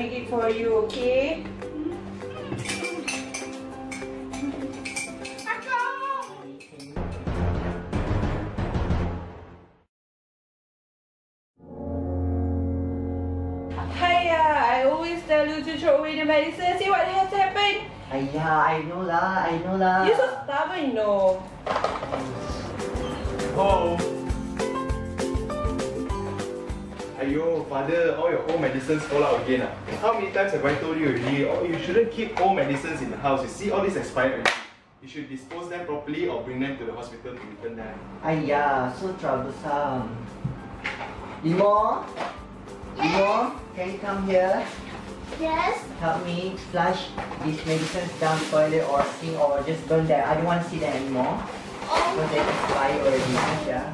Okay, I make it for you, okay? Hiya, I always tell you to throw away the medicine. See what has happened? Ayah, I know lah, I know lah. You're so stubborn, no. Oh. Ayo, father, all your old medicines fall out again. Ah. How many times have I told you already? Oh, you shouldn't keep old medicines in the house. You see, all these expired already. You should dispose them properly or bring them to the hospital to return them. Ayah, so troublesome. Limo? Limo, can you come here? Yes. Help me flush these medicines down toilet or sink or just burn them. I don't want to see them anymore. Oh, Because they expire already, Ayah.